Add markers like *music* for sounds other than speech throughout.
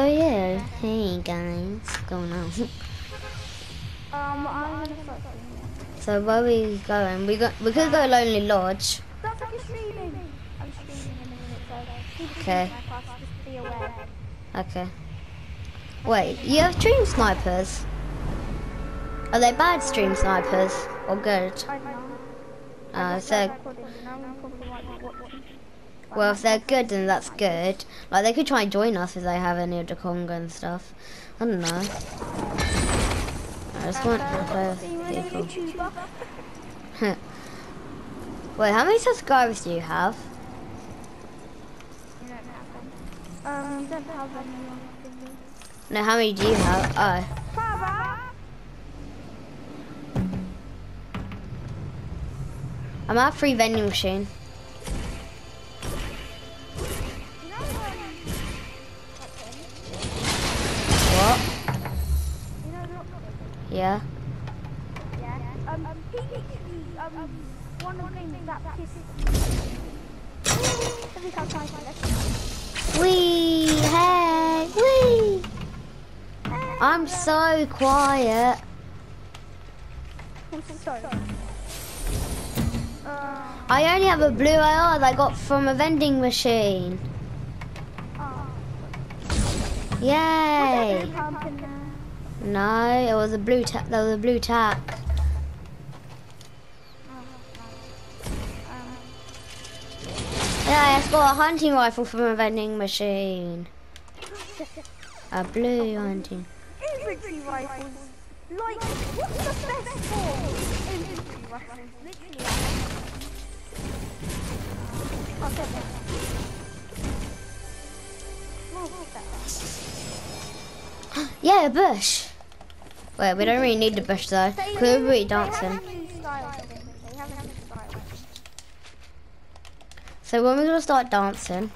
Oh yeah, hey guys, what's going on? *laughs* Um, I'm gonna start. So where we going? We go. We could go Lonely Lodge. Streaming! I'm streaming in a minute, so Okay. just be aware. Okay. Wait, you have stream snipers? Are they bad stream snipers or good? I. Uh, Just well, if they're good, then that's good. Like they could try and join us if they have any of the Congo and stuff. I don't know. I just want to play with *laughs* people. Wait, how many subscribers do you have? You don't have them. Um, you don't have any on the No, how many do you have? Oh. I'm at free vending machine. Yeah. yeah. Um, he literally, um, one of the things that pissed Every Wee! Hey! Wee! I'm so quiet. I'm sorry. Uh, I only have a blue AR that I got from a vending machine. oh. Yay! Pump in there. No, it was a blue tack. There was a blue tack. Um, Yeah, I got a hunting rifle from a vending machine. A blue hunting. infantry rifles. Like, what's the best form? Infantry rifles. Literally. I'll get. What's that? Yeah, a bush. Wait, we don't really need the bush though. They- we're dancing. have a new style of it. They have a new style. So when we're gonna start dancing?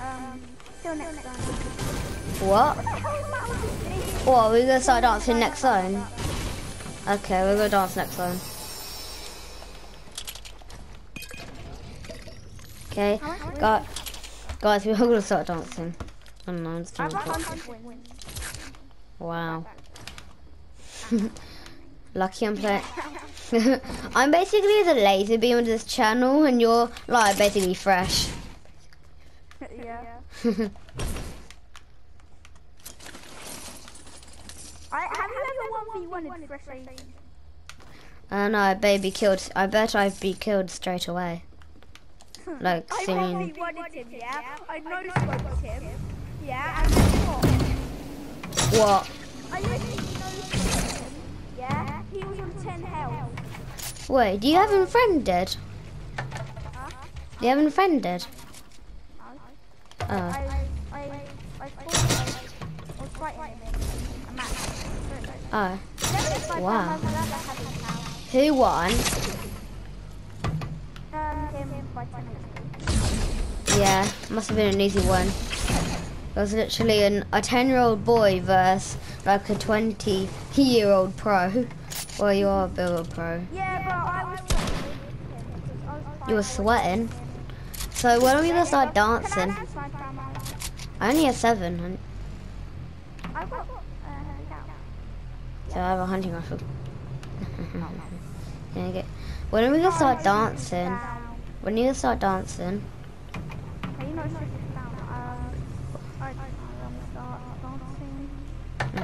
Um, till next time. What? What the hell is that with this? What? We're gonna start dancing next zone. Okay, we're gonna dance next zone. Okay, got guys, we're gonna start dancing. I don't know, I'm just Wow. *laughs* Lucky I'm playing. *laughs* I'm basically the Lazarbeam of this channel, and you're like basically fresh. yeah. *laughs* I, have you ever 1v1 in Fresh? I know, I baby killed. I bet I'd be killed straight away. Hmm. Like I soon. 1v1'd him, yeah? I no scoped him. Yeah, what? What? I literally no. Yeah? He was on 10 health. Wait, do you have him friended? Huh? Do you have him friended? Oh. I. Oh. Wow. Who won? Him by 10 HP. Yeah, must have been an easy one. It was literally an, a 10 year old boy versus like a 20 year old pro. Well, you are a bit of a pro. Yeah, but I was trying to win him because I was You were sweating. So when are we gonna start dancing? dance my time out? I only have seven, I've got uh, so I have a hunting rifle. *laughs* Can I get? When are we gonna start dancing? When are you gonna start dancing? Okay, you know, it's just down. Um, I don't know. I'm gonna start dancing.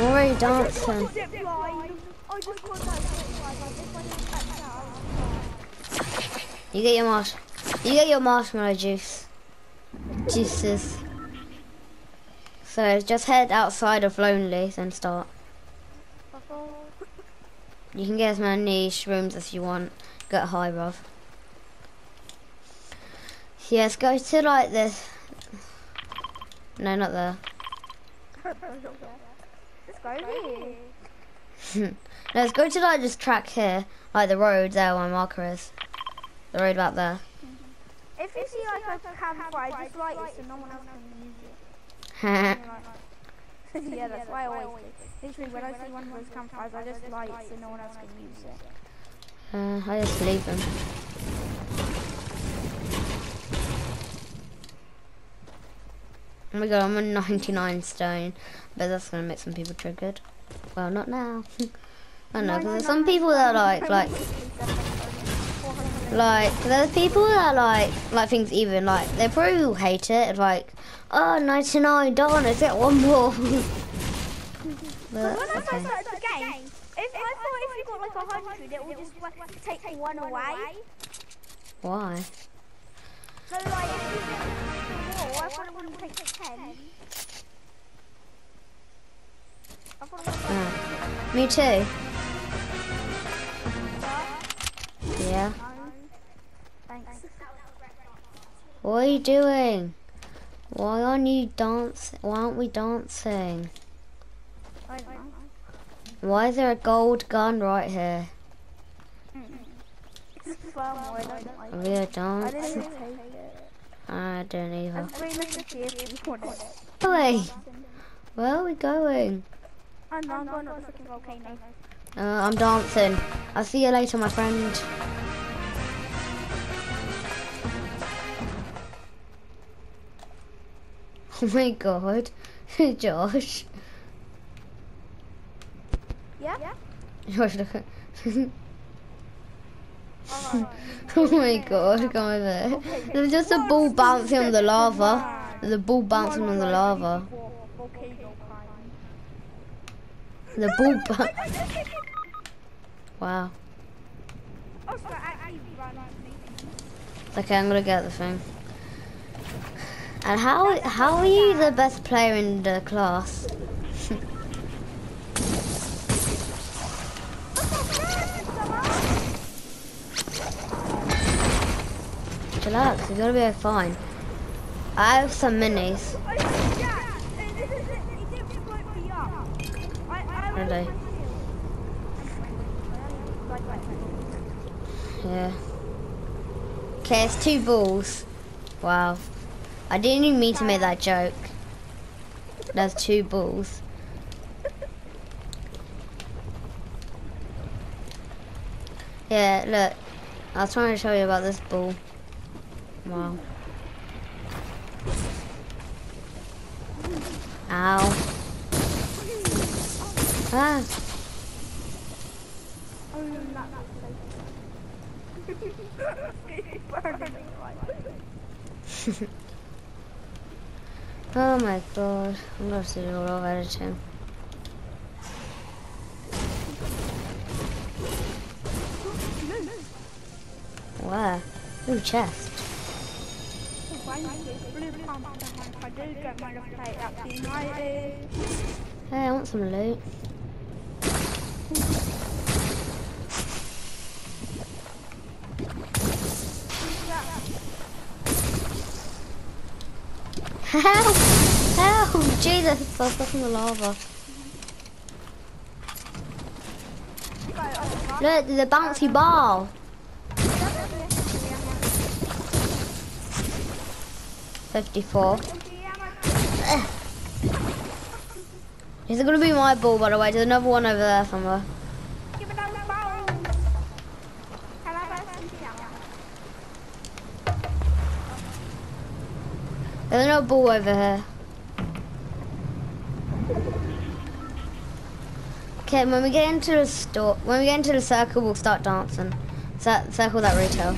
didn't catch that, You get your marsh. You get your marshmallow juice. Juices. So just head outside of Lonely, then start. You can get as many shrooms as you want. Get high, bruv. Yes, go to like this. No, not there. *laughs* Let's go *laughs* let's go to like this track here, like the road there where my marker is. The road about there. If you see like a campfire, just light it so no one else can use it. *laughs* *laughs* yeah, that's why I always do. Literally, when I see one of those campfires, I just light it so no one else can use it. uh, I just leave them. Oh my god, I'm on 99 stone, but that's gonna make some people triggered. Well, not now. *laughs* I don't know, because there's some people that like, like, like, there's people that like, like things even, like, they probably will hate it, like, oh, 99, darn, let's get one more. *laughs* but, But when I okay. first started the game, if I thought if you got like a hundred, it would just take one away. Why? So like, if you get more, I thought it wouldn't ten. I thought it would take Uh, me too. Yeah. Thanks. What are you doing? Why aren't you dancing? Why aren't we dancing? I. Why is there a gold gun right here? It's firmware, I don't like Are it. A I dance? didn't even take it. I don't either. I'm going to see if you want it. Going? Where are we going? I'm going up the freaking volcano. Uh, I'm dancing. I'll see you later, my friend. *laughs* Oh my god. *laughs* Josh. Yeah? Yeah? *laughs* Josh, look at... Oh my god, come over. There's just a ball bouncing on the lava. There's a ball bouncing on the lava. The ball bou- *laughs* Wow. Okay, I'm gonna get the thing. And how how are you the best player in the class? Relax, you're gonna be fine. I have some minis. Really? Yeah. Okay, it's two balls. Wow. I didn't even mean to make that joke. There's two balls. Yeah, look. I was trying to show you about this ball. Wow. Ow. Ah. *laughs* Oh my god. I'm gonna have to do a lot of editing. Where? Ooh, chest. Hey, I want some loot. Help! Help! Jesus, I was stuck in the lava. Look, there's a bouncy ball. Fifty-four. Is it gonna be my ball, by the way. There's another one over there somewhere. There's another ball over here. Okay, when we get into the store, when we get into the circle, we'll start dancing. Cir- circle that retail.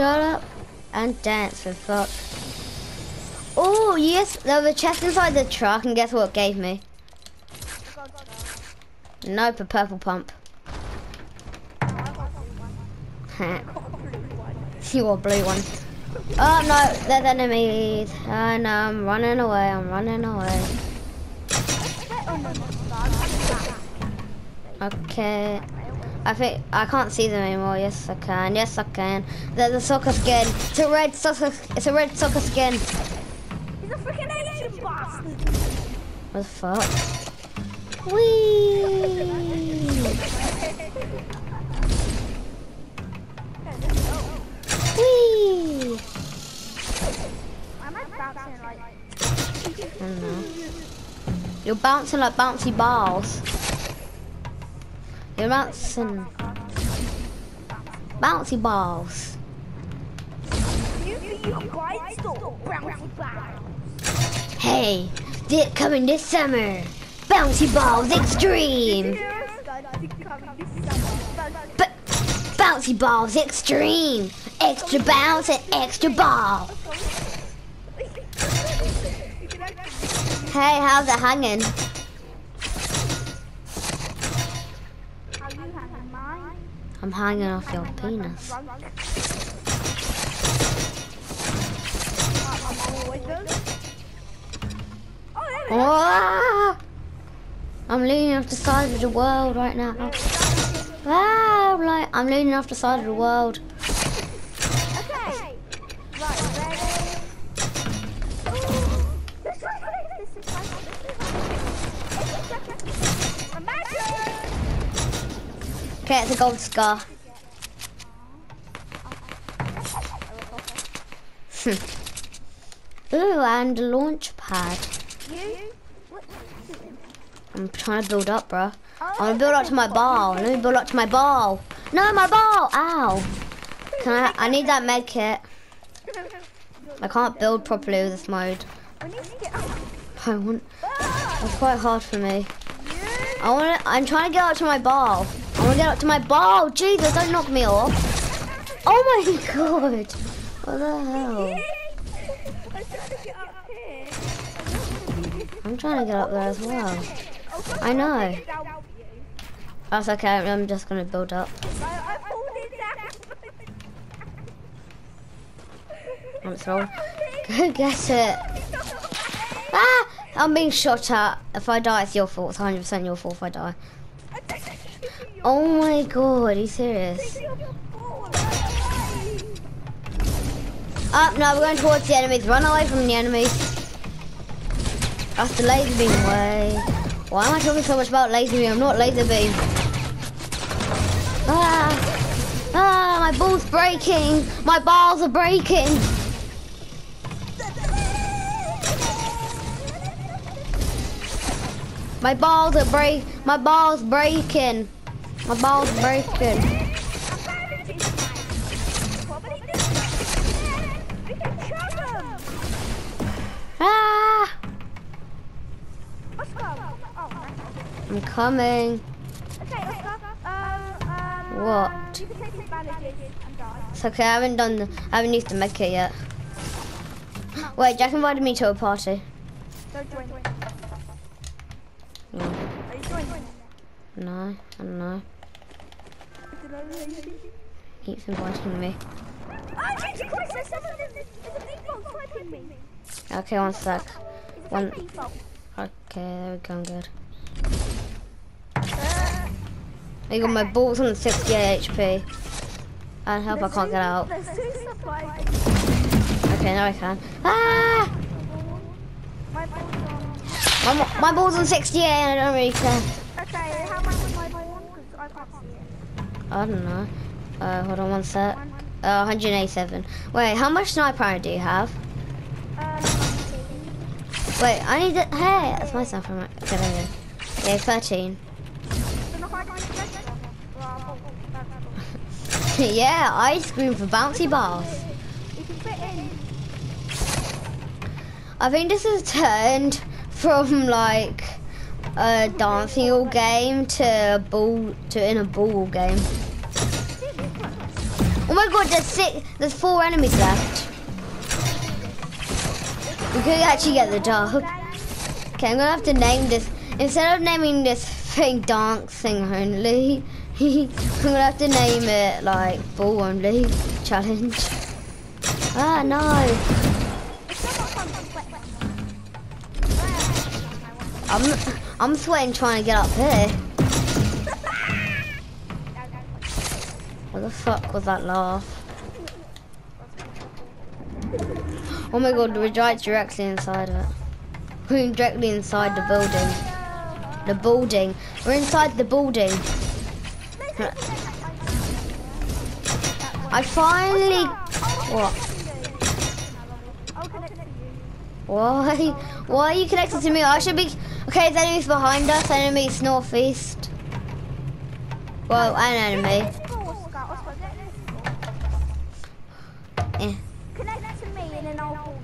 Shut up and dance for fuck. Oh yes, there was a chest inside the truck, and guess what gave me? Nope, a purple pump. *laughs* you a blue one. Oh no, there's enemies. And I'm running away, I'm running away. Okay. I think I can't see them anymore. Yes, I can. Yes, I can. There's a soccer skin. It's a red soccer. It's a red soccer skin. He's a freaking Asian bastard. What the fuck? Whee! Whee! Am I bouncing like? I don't know. You're bouncing like bouncy balls. You're bouncing bouncy balls. Hey, did coming this summer. Bouncy balls extreme. B bouncy balls extreme. Extra bounce and extra ball. Hey, how's it hanging? How you hanging mine? I'm hanging off your penis. I'm leaning off the side of the world right now. I'm like I'm leaning off the side of the world. It's a gold scar. *laughs* Ooh, and a launch pad. I'm trying to build up, bruh. I want to build up to my ball. Let me build up to my ball. No, my ball! Ow! Can I? I need that med kit. I can't build properly with this mode. Get. I want. It's quite hard for me. I want. I'm trying to get up to my ball. I want to get up to my ball. Jesus, don't knock me off. Oh my *laughs* god! What the hell? I'm trying to get up there as well. Oh, I know. That's okay. I'm just gonna build up. I'm sorry. Go get it. Ah! I'm being shot at. If I die, it's your fault. It's 100% your fault if I die. Oh my god, are you serious? Up, no, we're going towards the enemies. Run away from the enemies. That's the Lazarbeam way. Why am I talking so much about Lazarbeam? I'm not Lazarbeam. Ah! Ah, my ball's breaking. My balls are breaking. My balls are break. My balls breaking. My balls breaking. Ah! I'm coming. What? It's okay. I haven't done. The, I haven't used the med kit yet. Wait, Jack invited me to a party. No, no, I don't know. Keeps inviting me. Okay, one sec. One. Okay, there we go. I'm good. I got my balls on 68 HP. I hope I can't get out. Okay, now I can. Ah! My, my ball's on 68 and I don't really care. I don't know. Uh, hold on one sec. Uh, 187. Wait, how much sniper ammo do you have? Uh, Wait, I need to. Hey, that's my sniper. Okay, there we go. Yeah, 13. *laughs* yeah, ice cream for bouncy in. I think this has turned *laughs* from like a dancing game to a ball to in a ball game. Oh my god, there's six, there's four enemies left. We could actually get the dog. Okay, I'm gonna have to name this instead of naming this thing dancing only. *laughs* I'm gonna have to name it like ball only challenge. Ah no. I'm I'm sweating trying to get up here. What the fuck was that laugh? Oh my god, we're right directly inside of it. We're directly inside the building. The building. We're inside the building. I finally... What? Why? Why are you connected to me? I should be... Okay, the enemy's behind us. Enemy's northeast. Well, an enemy. Connect to me and then I'll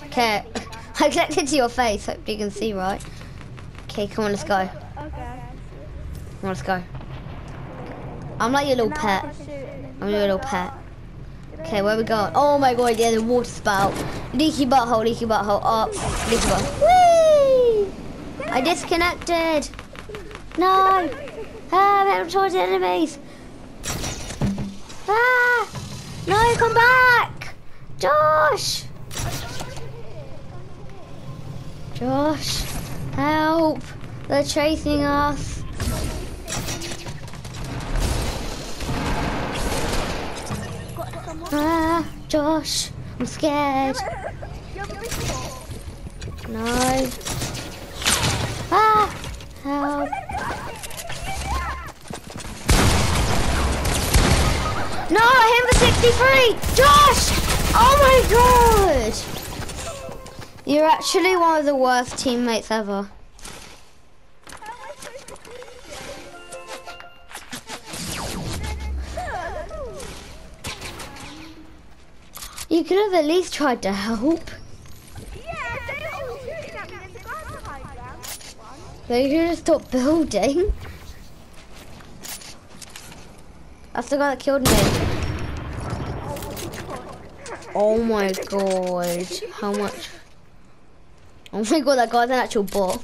you. Okay. *laughs* I connected to your face. Hope you can see, right? Okay, come on, let's go. Okay. Come on, let's go. I'm like your little pet. can shoot and I'm your little pet. Okay, where we going? Oh my god, yeah, the water spout. Leaky butthole, leaky butthole, up, leaky butthole. Whee! I disconnected. No! Ah, I'm heading towards the enemies. Ah! No, come back! Josh! Josh, help! They're chasing us. Ah, Josh, I'm scared. No. Ah, help. No, I hit him for 63! Josh! Oh my god! You're actually one of the worst teammates ever. Could have at least tried to help. They could have stopped building. That's the guy that killed me. Oh my god. How much? Oh my god, that guy's an actual bot.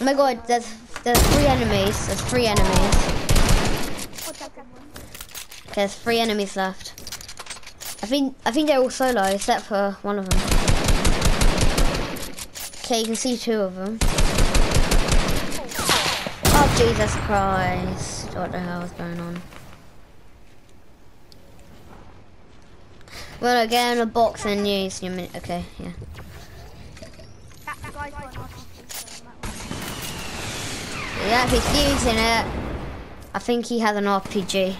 Oh my god, there's there's three enemies. There's three enemies. There's three enemies left. I think I think they're all solo except for one of them. Okay, you can see two of them. Oh Jesus Christ! What the hell is going on? Well, I get in a box and use your minute. Okay, yeah. Yeah, he's using it. I think he has an RPG.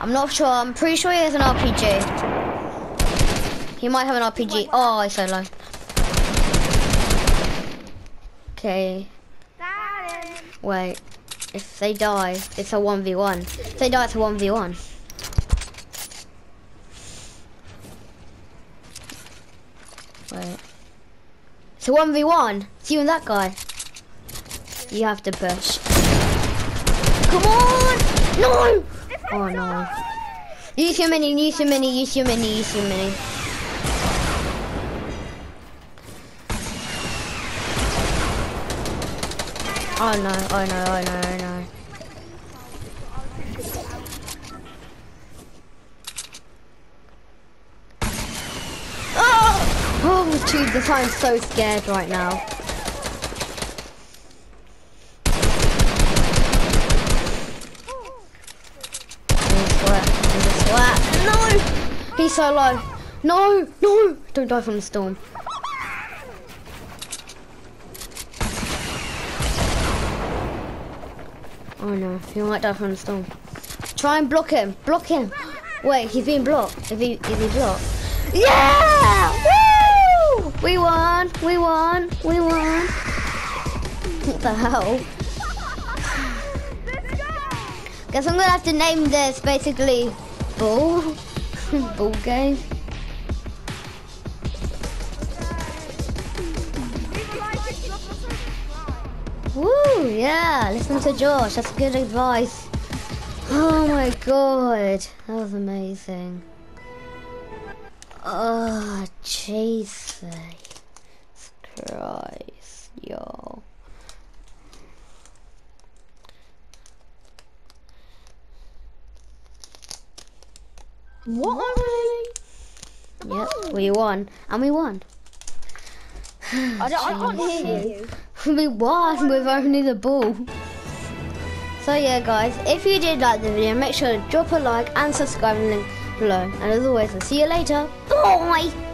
I'm not sure. I'm pretty sure he has an RPG. He might have an RPG. Oh, I so low. Okay, wait. If they die, it's a 1v1. If they die, it's a 1v1. Wait. It's a 1v1. It's you and that guy. You have to push. Come on! No! Oh no. Use your mini, use your mini, use your mini, use your mini. Oh no, oh no, oh no, oh no. Oh! Oh, Jesus, I'm so scared right now. He's sweat, he's sweat. No! He's so low. No, no! Don't die from the storm. Oh no, he might die from the storm. Try and block him. Block him. Wait, he's being blocked. Is he, is he blocked? Yeah! Woo! We won. We won. We won. What the hell? Guess I'm gonna have to name this basically Bull. *laughs* Bull game. Woo! Yeah, listen to Josh. That's good advice. Oh my god, that was amazing. Oh, Jesus Christ, yo. What are we? Yep, we won. And we won. I, don't, I can't hear *sighs* you. we won with only the ball. So yeah guys, if you did like the video, make sure to drop a like and subscribe and link below. And as always, I'll see you later. Bye!